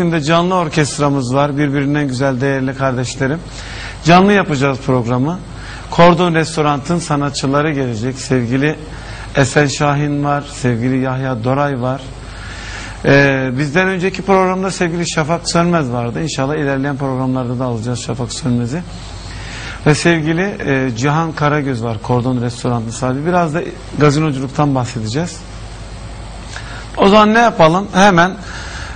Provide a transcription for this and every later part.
Şimdi canlı orkestramız var. Birbirinden güzel değerli kardeşlerim. Canlı yapacağız programı. Kordon Restorant'ın sanatçıları gelecek. Sevgili Esen Şahin var. Sevgili Yahya Doray var. Ee, bizden önceki programda sevgili Şafak Sönmez vardı. İnşallah ilerleyen programlarda da alacağız Şafak Sönmez'i. Ve sevgili e, Cihan Karagöz var. Kordon Restorant'ın sahibi. Biraz da gazinoculuktan bahsedeceğiz. O zaman ne yapalım? Hemen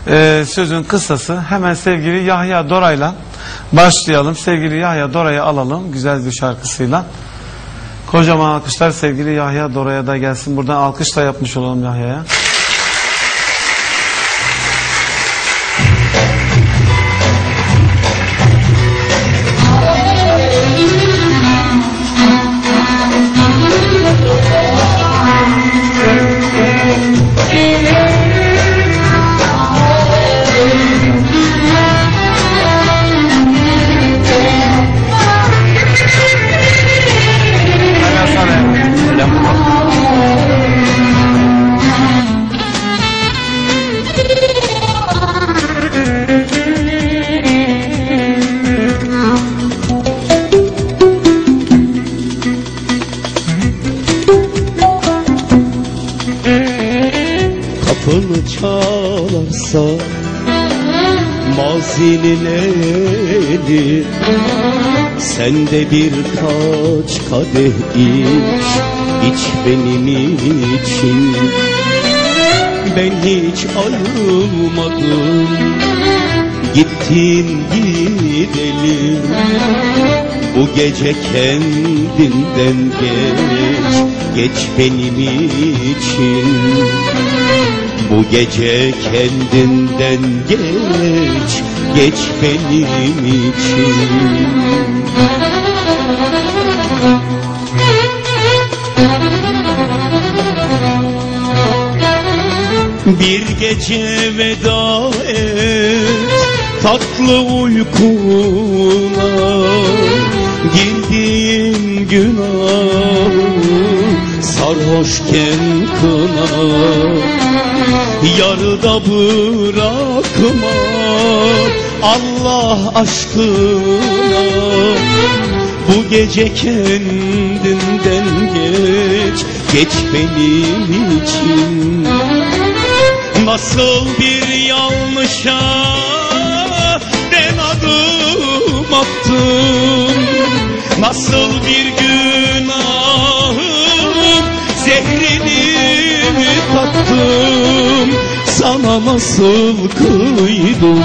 e, sözün kısası hemen sevgili Yahya Doray'la başlayalım. Sevgili Yahya Doray'ı alalım güzel bir şarkısıyla. Kocaman alkışlar sevgili Yahya Doray'a da gelsin. Buradan alkış da yapmış olalım Yahya'ya. Kapını çalarsa Mazinin eli Sen de birkaç kadeh iç iç benim için. Ben hiç ayrılmadım Gittin gidelim. Bu gece kendinden geç Geç benim için bu gece kendinden geç, geç benim için. Bir gece veda et tatlı uykuna Girdiğin günah sarhoşken kına Yarıda bırakma. Allah aşkına Bu gece kendinden geç Geç benim için. Nasıl bir yanlışa ben adım attım Nasıl bir tattım Sana nasıl kıydım?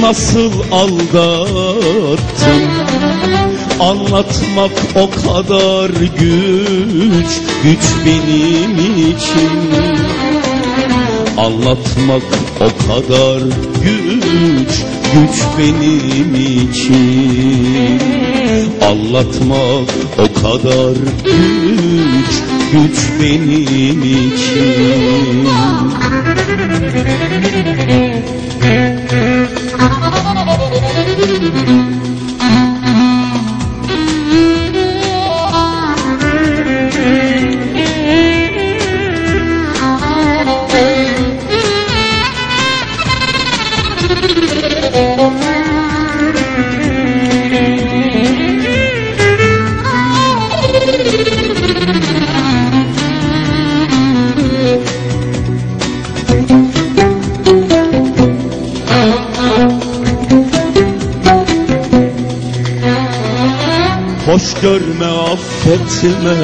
Nasıl aldattım? Anlatmak o kadar güç Güç benim için. Anlatmak o kadar güç Güç benim için. Anlatmak o kadar güç Güç benim için Hoş görme affetme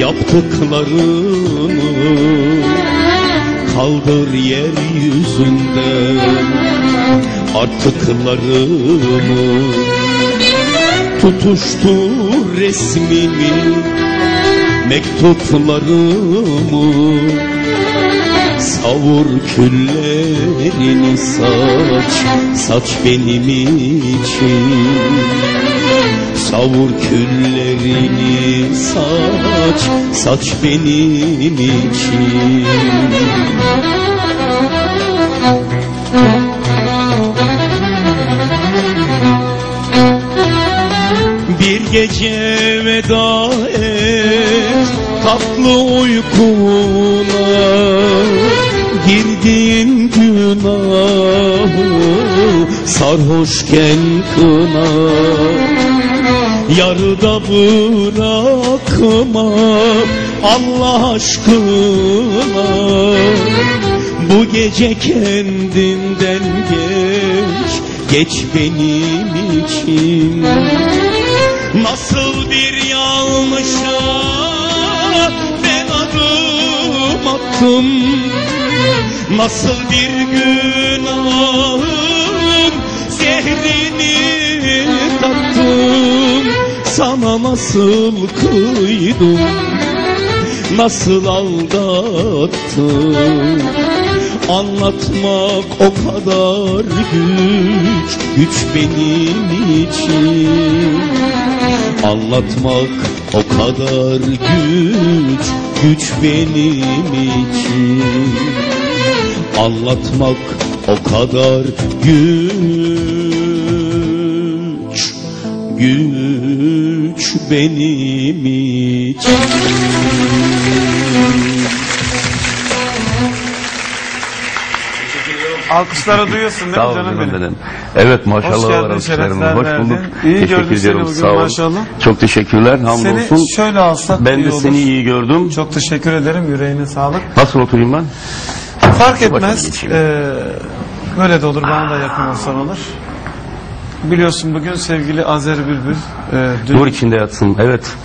Yaptıklarını. Kaldır yeryüzünde Artıklarını Tutuştur resmini Mektuplarımı. Savur küllerini saç Saç benim için Savur küllerini saç Saç benim için. Bir gece veda et tatlı uykuna Girdiğin gün günahı Sarhoşken kına Yarıda bırakma Allah aşkına. Bu gece kendinden geç Geç benim için. Nasıl bir yanlışa ben adım attım? Nasıl bir günahın zehrini Sana nasıl kıydım Nasıl aldattım Anlatmak o kadar güç Güç benim için. Anlatmak o kadar güç Güç benim için. Anlatmak o kadar güç Güç benim için Alkışları duyuyorsun değil Sağ mi olun canım canım benim? benim. Evet maşallah Hoş var geldin, alkışlarım. şerefler Hoş verdin. bulduk. İyi gördük seni bugün sağ olun. maşallah. Çok teşekkürler hamdolsun. Seni şöyle alsak Ben iyi de olur. seni iyi gördüm. Çok teşekkür ederim yüreğine sağlık. Nasıl oturayım ben? Fark bakalım etmez. geçelim. Ee, böyle de olur bana da yakın olsan olur. Biliyorsun bugün sevgili Azer Bülbül e, dün, Nur içinde yatsın. Evet.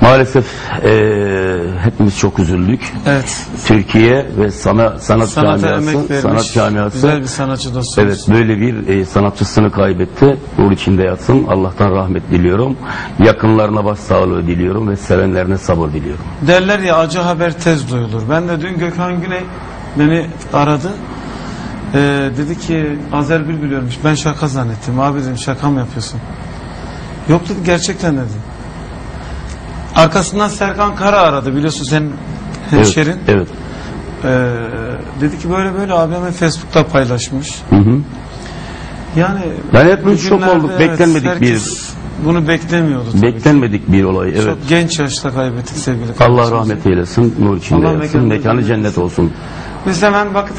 Maalesef eee, hepimiz çok üzüldük. evet, Türkiye ve sana sanat sanata camiası, emek vermiş sanat camiası güzel bir sanatçı dostumuz. Evet böyle bir e, sanatçısını kaybetti. Nur içinde yatsın. Allah'tan rahmet diliyorum. Yakınlarına başsağlığı diliyorum ve sevenlerine sabır diliyorum. Derler ya acı haber tez duyulur. Ben de dün Gökhan Güney beni aradı. Ee, dedi ki Azer Bülbül ölmüş. Ben şaka zannettim. Abi dedim şaka mı yapıyorsun? Yok dedi gerçekten dedi. Arkasından Serkan Kara aradı biliyorsun senin hemşerin. Evet. evet. Ee, dedi ki böyle böyle abi hemen Facebook'ta paylaşmış. Hı hı. Yani Ben hepimiz şok olduk. Beklenmedik herkes Bunu beklemiyordu tabii. Beklenmedik bir olay. Evet. Çok genç yaşta kaybettik sevgili Allah kardeşimizi. rahmet eylesin. Nur içinde Allah yatsın. Mekanı cennet olsun. Biz hemen vakit